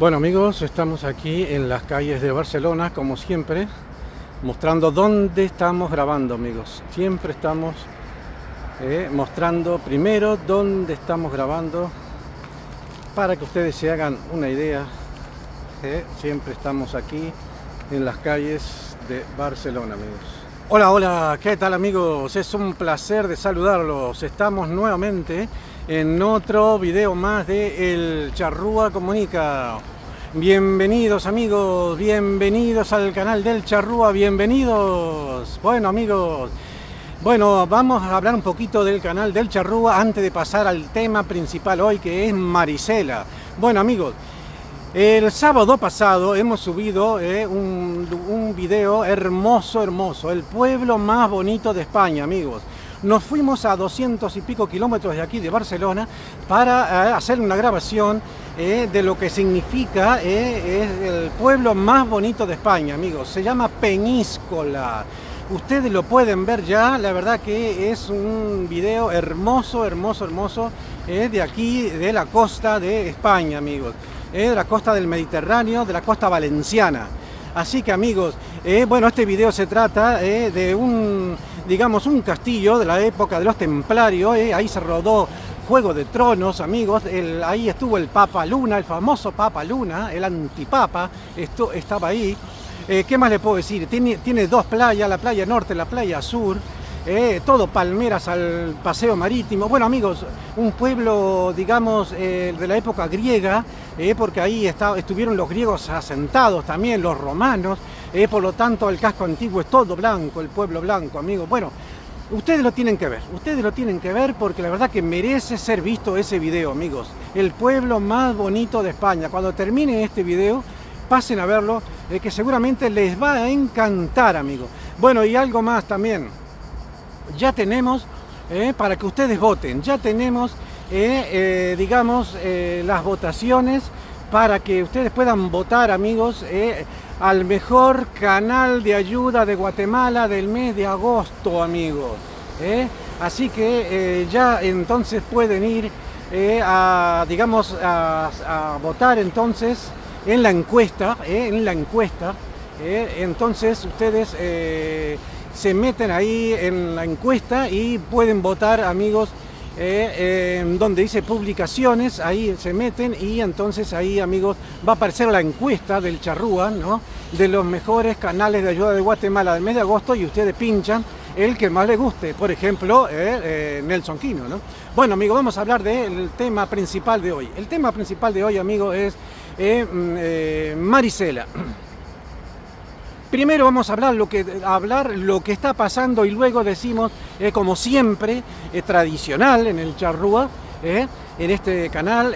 Bueno amigos, estamos aquí en las calles de Barcelona, como siempre, mostrando dónde estamos grabando amigos. Siempre estamos eh, mostrando primero dónde estamos grabando para que ustedes se hagan una idea. Eh, siempre estamos aquí en las calles de Barcelona amigos. Hola, hola, ¿qué tal amigos? Es un placer de saludarlos. Estamos nuevamente en otro video más de El Charrúa Comunica. Bienvenidos amigos, bienvenidos al canal del Charrúa, bienvenidos. Bueno amigos, bueno, vamos a hablar un poquito del canal del Charrúa antes de pasar al tema principal hoy que es Marisela. Bueno amigos, el sábado pasado hemos subido eh, un, un video hermoso, hermoso, el pueblo más bonito de España amigos nos fuimos a 200 y pico kilómetros de aquí de Barcelona para eh, hacer una grabación eh, de lo que significa eh, el pueblo más bonito de España, amigos. Se llama Peñíscola. Ustedes lo pueden ver ya, la verdad que es un video hermoso, hermoso, hermoso de aquí, de la costa de España, amigos. de la costa del Mediterráneo, de la costa valenciana. Así que amigos, bueno, este video se trata de un digamos, un castillo de la época de los templarios, eh, ahí se rodó Juego de Tronos, amigos, ahí estuvo el Papa Luna, el famoso Papa Luna, el antipapa, esto, estaba ahí. Eh, ¿Qué más le puedo decir? Tiene, tiene dos playas, la playa norte y la playa sur. Eh, todo palmeras al paseo marítimo. Bueno amigos, un pueblo, digamos, de la época griega, porque ahí estuvieron los griegos asentados también, los romanos, eh, por lo tanto, el casco antiguo es todo blanco, el pueblo blanco, amigos. Bueno, ustedes lo tienen que ver, ustedes lo tienen que ver porque la verdad que merece ser visto ese video, amigos. El pueblo más bonito de España. Cuando termine este video, pasen a verlo, eh, que seguramente les va a encantar, amigos. Bueno, y algo más también. Ya tenemos, eh, para que ustedes voten, ya tenemos, digamos, las votaciones para que ustedes puedan votar, amigos al mejor canal de ayuda de Guatemala del mes de agosto, amigos. ¿eh? Así que eh, ya entonces pueden ir eh, a, digamos, a, votar entonces en la encuesta, en la encuesta. entonces ustedes se meten ahí en la encuesta y pueden votar, amigos, donde dice publicaciones, ahí se meten y entonces ahí amigos va a aparecer la encuesta del Charrúa, ¿no? de los mejores canales de ayuda de Guatemala del mes de agosto y ustedes pinchan el que más les guste, por ejemplo, eh, eh, Nelson Quino. ¿no? Bueno, amigos, vamos a hablar del tema principal de hoy. El tema principal de hoy, amigos, es eh, mm, Marisela. Primero vamos a hablar lo que, hablar lo que está pasando y luego decimos, como siempre, tradicional en el charrúa, en este canal,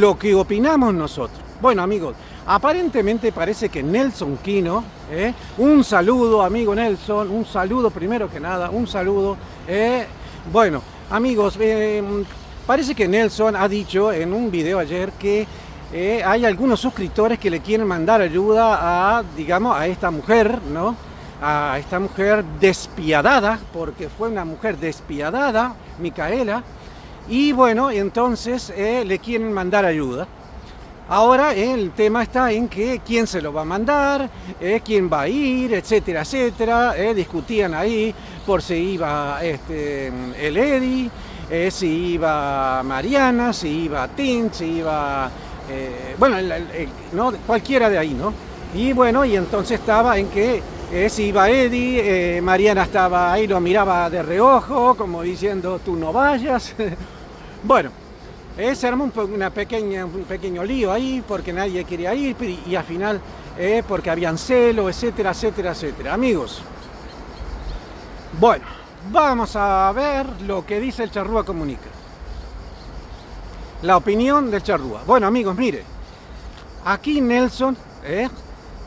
lo que opinamos nosotros. Bueno, amigos, Aparentemente parece que Nelson Quino, ¿eh? un saludo amigo Nelson, un saludo primero que nada, un saludo. ¿eh? bueno, amigos, eh, parece que Nelson ha dicho en un video ayer que hay algunos suscriptores que le quieren mandar ayuda a, digamos, a esta mujer, ¿no? A esta mujer despiadada, porque fue una mujer despiadada, Micaela, y bueno, entonces le quieren mandar ayuda. Ahora el tema está en que quién se lo va a mandar, eh, quién va a ir, etcétera, etcétera. Eh, discutían ahí por si iba este, el eh, si iba Mariana, si iba Tint, si iba, bueno, ¿no? cualquiera de ahí, ¿no? Y bueno, y entonces estaba en que si iba Eddie, Mariana estaba ahí, lo miraba de reojo, como diciendo, tú no vayas. bueno, eh, se armó un, una pequeña, un pequeño lío ahí porque nadie quería ir y, al final eh, porque habían celo, etcétera, etcétera, etcétera. Amigos, bueno, vamos a ver lo que dice el Charrúa Comunica. La opinión del Charrúa. Bueno, amigos, mire, aquí Nelson, eh,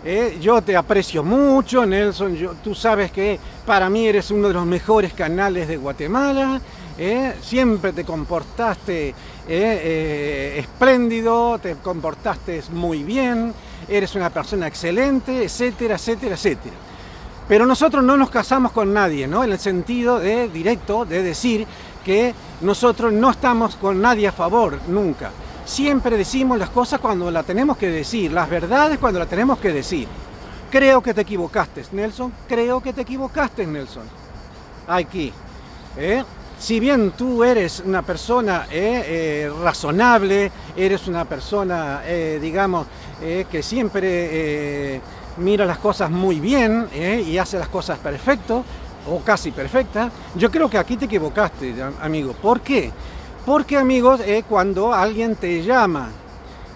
eh, yo te aprecio mucho, Nelson. Yo, tú sabes que para mí eres uno de los mejores canales de Guatemala. ¿eh? siempre te comportaste ¿eh? Eh, espléndido, te comportaste muy bien, eres una persona excelente, etcétera, etcétera, etcétera. Pero nosotros no nos casamos con nadie, ¿no? En el sentido de directo de decir que nosotros no estamos con nadie a favor, nunca. Siempre decimos las cosas cuando las tenemos que decir, las verdades cuando las tenemos que decir. Creo que te equivocaste, Nelson. Creo que te equivocaste, Nelson. Aquí. ¿eh? Si bien tú eres una persona eh, eh, razonable, eres una persona, digamos, que siempre mira las cosas muy bien y hace las cosas perfecto o casi perfectas, yo creo que aquí te equivocaste, amigo. ¿Por qué? Porque amigos, eh, cuando alguien te llama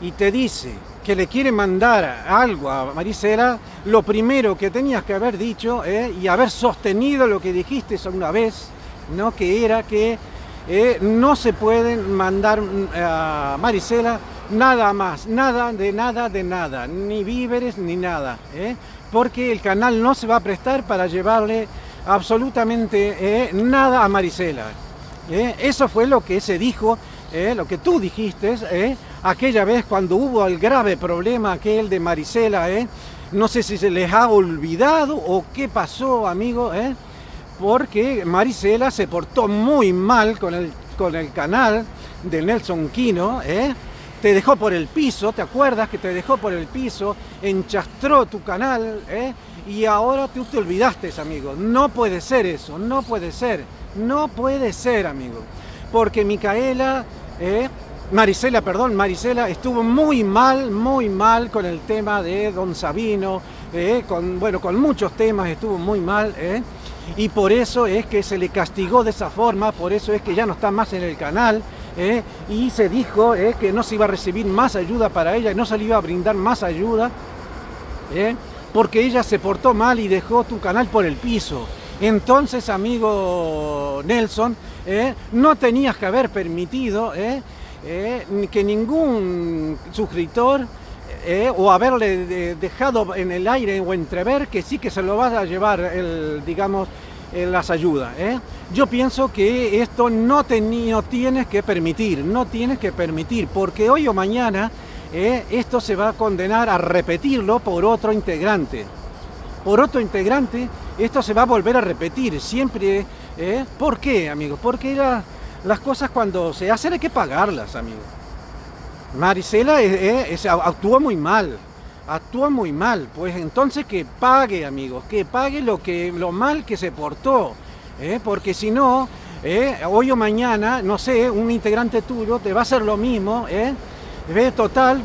y te dice que le quiere mandar algo a Marisela, lo primero que tenías que haber dicho eh, y haber sostenido lo que dijiste una vez, ¿no? que era que eh, no se pueden mandar mm, a Marisela nada más, nada de nada de nada, ni víveres ni nada, porque el canal no se va a prestar para llevarle absolutamente nada a Marisela. ¿eh? Eso fue lo que se dijo, ¿eh? lo que tú dijiste ¿eh? aquella vez cuando hubo el grave problema aquel de Marisela. No sé si se les ha olvidado o qué pasó, amigo, porque Marisela se portó muy mal con el, con el canal de Nelson Quino. te dejó por el piso, ¿te acuerdas que te dejó por el piso? Enchastró tu canal, Y ahora tú te olvidaste, amigo. No puede ser eso, no puede ser. No puede ser, amigo. Porque Micaela, eh, Marisela, perdón, Marisela estuvo muy mal, muy mal con el tema de Don Sabino, eh, con, bueno, con muchos temas estuvo muy mal, eh, y por eso es que se le castigó de esa forma, por eso es que ya no está más en el canal, y se dijo que no se iba a recibir más ayuda para ella, no se le iba a brindar más ayuda, porque ella se portó mal y dejó tu canal por el piso. Entonces, amigo Nelson, eh, no tenías que haber permitido eh, eh, que ningún suscriptor o haberle dejado en el aire o entrever que sí que se lo vas a llevar, el, digamos, las ayudas. Yo pienso que esto no, no tienes que permitir, no tienes que permitir, porque hoy o mañana esto se va a condenar a repetirlo por otro integrante. Por otro integrante esto se va a volver a repetir siempre. ¿eh? ¿Por qué, amigos? Porque las cosas cuando se hacen hay que pagarlas, amigos. Marisela eh, eh, actúa muy mal, actúa muy mal. Pues entonces que pague, amigos, que pague lo, que, lo mal que se portó. Porque si no, hoy o mañana, no sé, un integrante tuyo te va a hacer lo mismo. ¿eh? Total,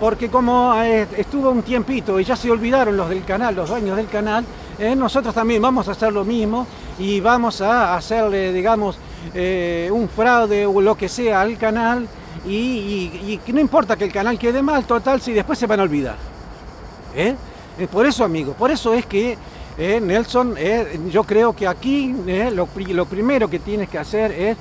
porque como estuvo un tiempito y ya se olvidaron los del canal, los dueños del canal, eh, nosotros también vamos a hacer lo mismo y vamos a hacerle, digamos, eh, un fraude o lo que sea al canal y, no importa que el canal quede mal, total, si después se van a olvidar. ¿Eh? por eso, amigo, por eso es que Nelson, yo creo que aquí lo, lo primero que tienes que hacer es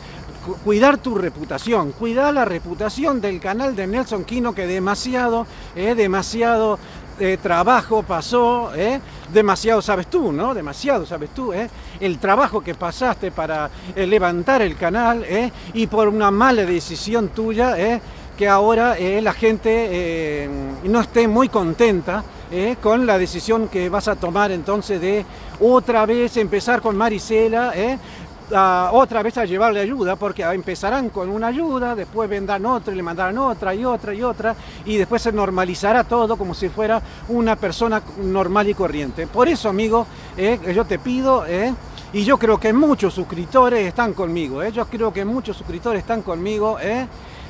cuidar tu reputación, cuidar la reputación del canal de Nelson Quino que demasiado, eh, demasiado eh, trabajo pasó, eh, demasiado sabes tú, ¿no? Demasiado sabes tú. El trabajo que pasaste para levantar el canal, Y por una mala decisión tuya, que ahora la gente no esté muy contenta con la decisión que vas a tomar entonces de otra vez empezar con Marisela, otra vez a llevarle ayuda, porque empezarán con una ayuda, después vendrán otra y le mandarán otra y otra y otra, y después se normalizará todo como si fuera una persona normal y corriente. Por eso, amigo, eh, yo te pido, eh, y yo creo que muchos suscriptores están conmigo, eh, yo creo que muchos suscriptores están conmigo,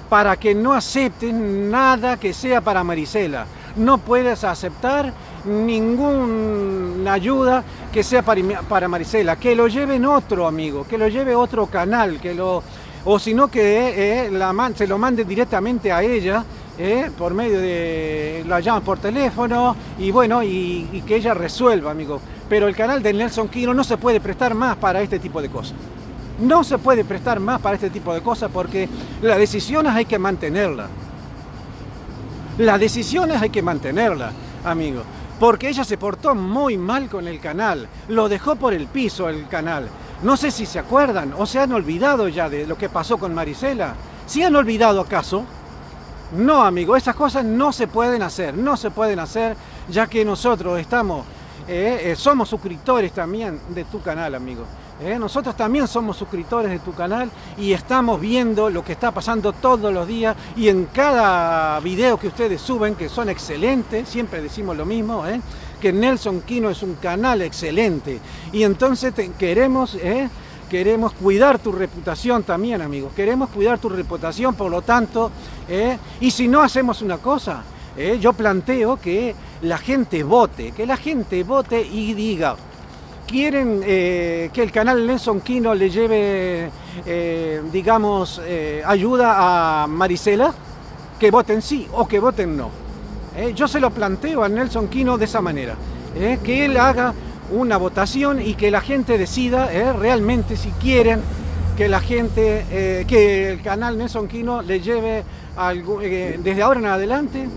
para que no acepten nada que sea para Marisela. No puedes aceptar ninguna ayuda que sea para, Marisela, que lo lleven otro amigo, que lo lleve otro canal, que lo o sino que eh, la se lo mande directamente a ella eh, por medio de la llama por teléfono y bueno y, que ella resuelva amigo. Pero el canal de Nelson Quino no se puede prestar más para este tipo de cosas. No se puede prestar más para este tipo de cosas porque las decisiones hay que mantenerlas. Las decisiones hay que mantenerlas amigo porque ella se portó muy mal con el canal, lo dejó por el piso el canal. No sé si se acuerdan o se han olvidado ya de lo que pasó con Marisela. ¿Si han olvidado acaso? No, amigo, esas cosas no se pueden hacer, no se pueden hacer ya que nosotros estamos, eh, eh, somos suscriptores también de tu canal, amigo. ¿Eh? Nosotros también somos suscriptores de tu canal y estamos viendo lo que está pasando todos los días y en cada video que ustedes suben, que son excelentes, siempre decimos lo mismo, ¿eh? que Nelson Quino es un canal excelente y entonces queremos... ¿eh? queremos cuidar tu reputación también, amigos. Queremos cuidar tu reputación, por lo tanto, y si no hacemos una cosa, yo planteo que la gente vote, que la gente vote y diga, quieren eh, que el canal Nelson Quino le lleve, eh, digamos, eh, ayuda a Marisela, que voten sí o que voten no. yo se lo planteo a Nelson Quino de esa manera, que él haga una votación y que la gente decida realmente si quieren que la gente, que el canal Nelson Quino le lleve desde ahora en adelante,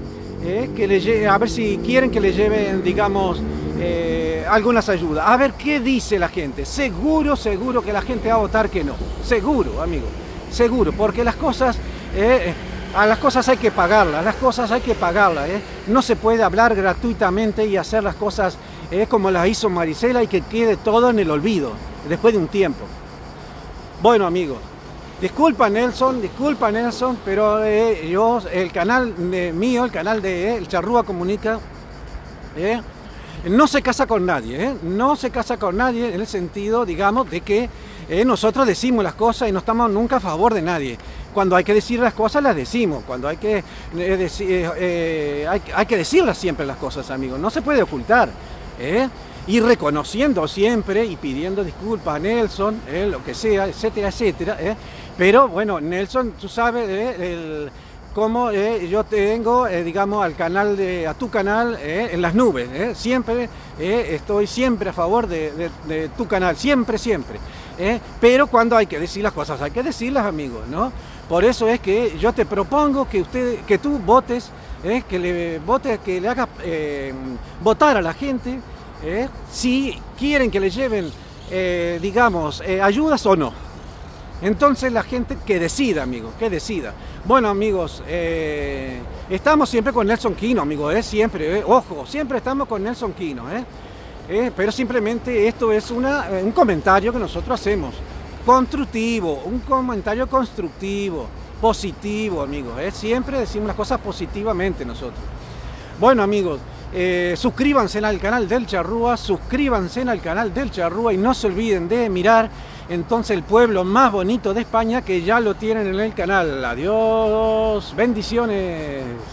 a ver si quieren que le lleven, digamos, eh, algunas ayudas. A ver qué dice la gente. Seguro, seguro que la gente va a votar que no. Seguro, amigo. Seguro, porque las cosas, eh, a las cosas hay que pagarlas, las cosas hay que pagarlas. Eh. No se puede hablar gratuitamente y hacer las cosas como las hizo Marisela y que quede todo en el olvido, después de un tiempo. Bueno, amigos, disculpa Nelson, disculpa Nelson, pero yo, el canal mío, el canal de El Charrúa Comunica, no se casa con nadie, ¿eh? no se casa con nadie en el sentido, digamos, de que eh, nosotros decimos las cosas y no estamos nunca a favor de nadie. Cuando hay que decir las cosas, las decimos. Cuando hay que, eh, hay, que decirlas siempre las cosas, amigos. No se puede ocultar. Y reconociendo siempre y pidiendo disculpas a Nelson, lo que sea, etcétera, etcétera. Pero bueno, Nelson, tú sabes, el como eh, yo tengo, eh, digamos, al canal de, a tu canal eh, en las nubes. Siempre estoy siempre a favor de, tu canal, siempre, siempre. Pero cuando hay que decir las cosas, hay que decirlas, amigos, ¿no? Por eso es que yo te propongo que usted, que tú votes, que le votes, que le hagas votar a la gente si quieren que le lleven, digamos, ayudas o no. Entonces la gente que decida, amigos, que decida. Bueno, amigos, eh, estamos siempre con Nelson Quino, amigos, ¿eh? siempre, eh, ojo, siempre estamos con Nelson Quino, ¿eh? pero simplemente esto es una, un comentario que nosotros hacemos, constructivo, un comentario constructivo, positivo, amigos, siempre decimos las cosas positivamente nosotros. Bueno, amigos, suscríbanse al canal del Charrúa, suscríbanse al canal del Charrúa y no se olviden de mirar entonces el pueblo más bonito de España que ya lo tienen en el canal. Adiós, bendiciones.